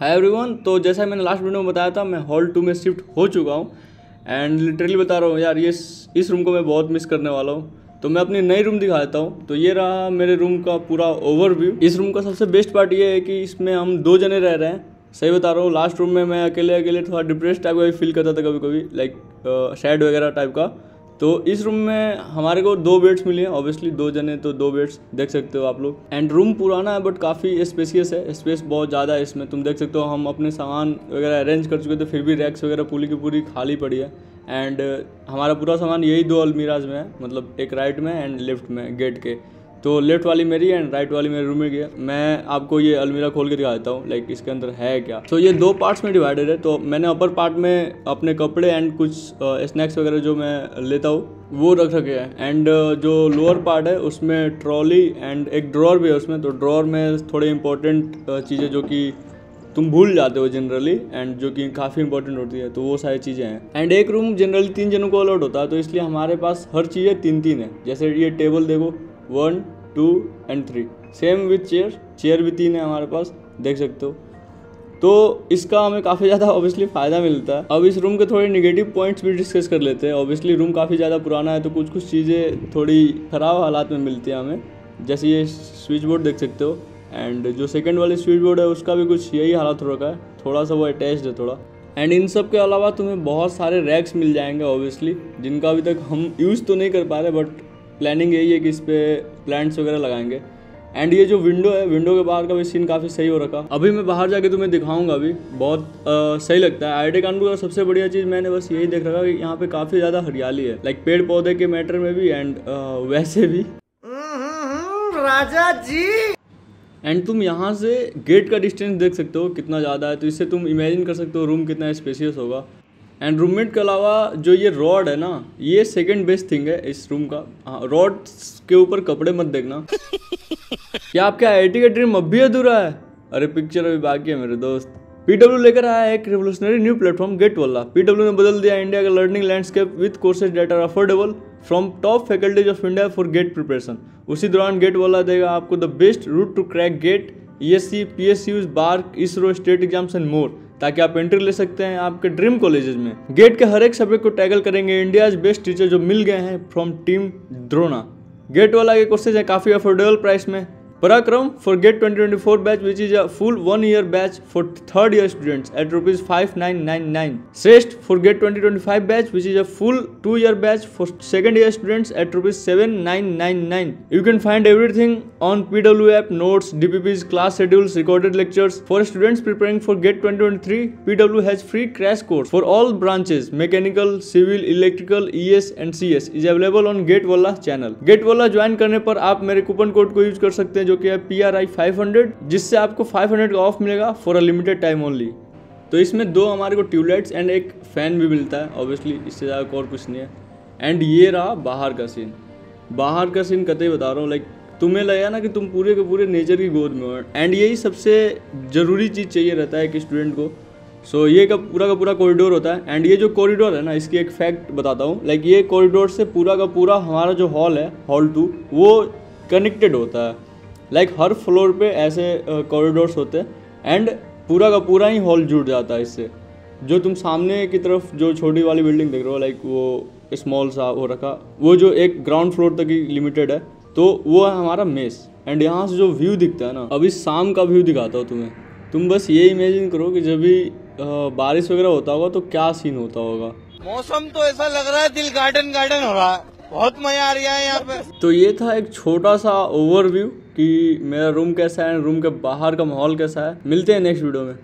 हाय everyone तो जैसा मैंने लास्ट वीडियो में बताया था, मैं हॉल टू में शिफ्ट हो चुका हूँ एंड लिटरली बता रहा हूँ, यार ये इस रूम को मैं बहुत मिस करने वाला हूँ। तो मैं अपनी नई रूम दिखा देता हूँ। तो ये रहा मेरे रूम का पूरा ओवरव्यू इस रूम का सबसे बेस्ट पार्ट ये है कि इसमें हम दो जने रह रहे हैं। सही बता रहा हूँ लास्ट रूम में मैं अकेले अकेले थोड़ा डिप्रेस टाइप का भी फील करता था कभी कभी लाइक सैड वगैरह टाइप का। तो इस रूम में हमारे को दो बेड्स मिले हैं ऑब्वियसली दो जने तो दो बेड्स देख सकते हो आप लोग। एंड रूम पुराना है बट काफ़ी स्पेसियस है। स्पेस बहुत ज़्यादा है इसमें, तुम देख सकते हो, हम अपने सामान वगैरह अरेंज कर चुके थे फिर भी रैक्स वगैरह पूरी की पूरी खाली पड़ी है। एंड हमारा पूरा सामान यही दो अलमीराज में है मतलब एक राइट में एंड लेफ़्ट में गेट के। तो लेफ़्ट वाली मेरी एंड राइट वाली मेरे रूम में गया। मैं आपको ये अलमीरा खोल के दिखा देता हूँ लाइक इसके अंदर है क्या। तो ये दो पार्ट्स में डिवाइडेड है तो मैंने अपर पार्ट में अपने कपड़े एंड कुछ स्नैक्स वगैरह जो मैं लेता हूँ, वो रख रखे हैं। एंड जो लोअर पार्ट है, उसमें ट्रॉली एंड एक ड्रॉर भी है उसमें। तो ड्रॉर में थोड़े इंपॉर्टेंट चीज़ें जो कि तुम भूल जाते हो जनरली एंड जो कि काफ़ी इंपॉर्टेंट होती है तो वो सारी चीज़ें हैं। एंड एक रूम जनरली तीन जनों को अलॉट होता है तो इसलिए हमारे पास हर चीज़ें तीन तीन है। जैसे ये टेबल देखो one, two and three same with chair chair भी तीन है हमारे पास, देख सकते हो। तो इसका हमें काफ़ी ज़्यादा ऑब्वियसली फ़ायदा मिलता है। अब इस रूम के थोड़े नेगेटिव पॉइंट्स भी डिस्कस कर लेते हैं। ऑब्वियसली रूम काफ़ी ज़्यादा पुराना है तो कुछ कुछ चीज़ें थोड़ी ख़राब हालात में मिलती हैं हमें। जैसे ये स्विच बोर्ड देख सकते हो एंड जो सेकेंड वाली स्विच बोर्ड है, उसका भी कुछ यही हालात हो रखा है। थोड़ा सा वो अटैच्ड है थोड़ा। एंड इन सब के अलावा तुम्हें बहुत सारे रैक्स मिल जाएँगे ऑब्वियसली जिनका अभी तक हम यूज़ तो नहीं कर पा रहे बट प्लानिंग यही है कि इस पर प्लांट्स वगैरह लगाएँगे। एंड ये जो विंडो है विंडो के बाहर का भी सीन काफ़ी सही हो रखा। अभी मैं बाहर जाके तुम्हें दिखाऊँगा अभी बहुत आ, सही लगता है। आई कानपुर का सबसे बढ़िया चीज़ मैंने बस यही देख रखा कि यहाँ पे काफ़ी ज़्यादा हरियाली है। लाइक पेड़ पौधे के मैटर में भी एंड वैसे भी। राजा जी। एंड तुम यहाँ से गेट का डिस्टेंस देख सकते हो कितना ज़्यादा है। तो इससे तुम इमेजिन कर सकते हो रूम कितना स्पेसियस होगा। एंड रूममेट के अलावा जो ये रॉड है ना ये सेकंड बेस्ट थिंग है इस रूम का। हाँ रॉड के ऊपर कपड़े मत देखना। क्या आपके आई का ड्रीम अब भी अधूरा है। अरे पिक्चर अभी बाकी है मेरे दोस्त। पीडब्ल्यू लेकर आया एक रेवोल्यूशनरी न्यू प्लेटफॉर्म गेट वाला पीडब्ल्यू ने बदल दिया इंडिया का learning landscape with courses that are affordable from top faculties of India for GATE preparation उसी दौरान गेट वाला देगा आपको the best route to crack GATE E S C P S Us BARC ISRO state exams and more ताकि आप entry ले सकते हैं आपके ड्रीम कॉलेजेस में। गेट के हर एक सब्जेक्ट को टैगल करेंगे। इंडिया बेस्ट टीचर जो मिल गए हैं from team Drona GATE Wala के कोर्सेज है काफ़ी अफोर्डेबल प्राइस में। Parakram for GATE twenty twenty four batch which is a full one year batch for third year students at rupees five nine nine nine Shreshth for GATE twenty twenty five batch which is a full two year batch for second year students at rupees seven nine nine nine you can find everything on PW app notes DPPs class schedules recorded lectures for students preparing for GATE twenty twenty has free crash course for all branches mechanical civil electrical E S and C S is available on GATE वाला channel GATE वाला join करने पर आप मेरे coupon code को use कर सकते हैं जो कि है P R I five hundred जिससे आपको फाइव हंड्रेड का ऑफ़ मिलेगा for a limited time only तो इसमें दो हमारे को ट्यूबलाइट्स एंड एक फ़ैन भी मिलता है ऑब्वियसली इससे ज़्यादा और कुछ नहीं है। एंड ये रहा बाहर का सीन बाहर का सीन कतई बता रहा हूँ लाइक तुम्हें लगेगा ना कि तुम पूरे के पूरे नेचर की गोद में हो। एंड यही सबसे ज़रूरी चीज़ चाहिए रहता है कि स्टूडेंट को। सो so, ये का पूरा का पूरा कॉरिडोर होता है। एंड ये जो कॉरिडोर है ना इसकी एक फैक्ट बताता हूँ। लाइक ये कॉरिडोर से पूरा का पूरा हमारा जो हॉल है हॉल टू वो कनेक्टेड होता है। लाइक like, हर फ्लोर पे ऐसे कॉरिडोर्स होते हैं एंड पूरा का पूरा ही हॉल जुड़ जाता है इससे। जो तुम सामने की तरफ़ जो छोटी वाली बिल्डिंग देख रहे हो लाइक वो स्मॉल सा हो रखा वो जो एक ग्राउंड फ्लोर तक ही लिमिटेड है तो वो है हमारा मेस एंड यहाँ से जो व्यू दिखता है ना अभी शाम का व्यू दिखाता हूँ तुम्हें। तुम बस ये इमेजिन करो कि जब भी बारिश वगैरह होता होगा तो क्या सीन होता होगा? मौसम तो ऐसा लग रहा है दिल गार्डन गार्डन हो रहा है। बहुत मज़ा आ रहा है यहाँ पे। तो ये था एक छोटा सा ओवरव्यू कि मेरा रूम कैसा है रूम के बाहर का माहौल कैसा है। मिलते हैं नेक्स्ट वीडियो में।